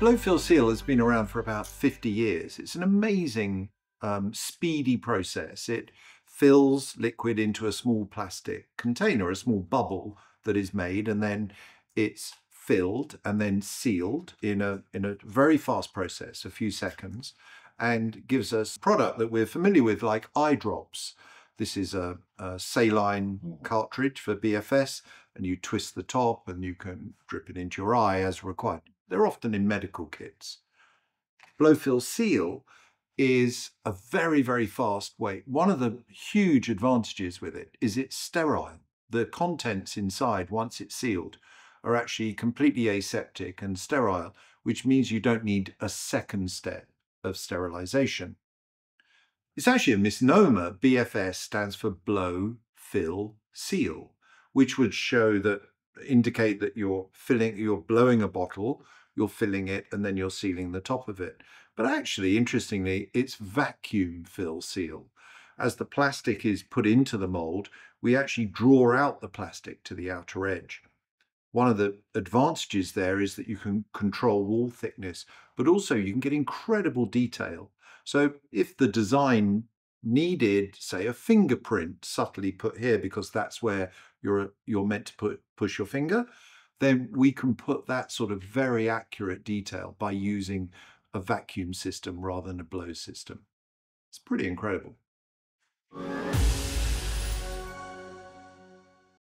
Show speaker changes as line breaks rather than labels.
Blow-fill seal has been around for about 50 years. It's an amazing, um, speedy process. It fills liquid into a small plastic container, a small bubble that is made, and then it's filled and then sealed in a, in a very fast process, a few seconds, and gives us product that we're familiar with, like eye drops. This is a, a saline
Mm.
cartridge for BFS, and you twist the top and you can drip it into your eye as required. They're often in medical kits. Blow-fill seal is a very, very fast way. One of the huge advantages with it is it's sterile. The contents inside, once it's sealed, are actually completely aseptic and sterile, which means you don't need a second step of sterilization. It's actually a misnomer. BFS stands for blow, fill, seal, which would show that indicate that you're filling, you're blowing a bottle, you're filling it, and then you're sealing the top of it. But actually, interestingly, it's vacuum fill seal. As the plastic is put into the mold, we actually draw out the plastic to the outer edge. One of the advantages there is that you can control wall thickness, but also you can get incredible detail. So if the design needed, say, a fingerprint subtly put here because that's where you're you're meant to put push your finger, then we can put that sort of very accurate detail by using a vacuum system rather than a blow system. It's pretty incredible.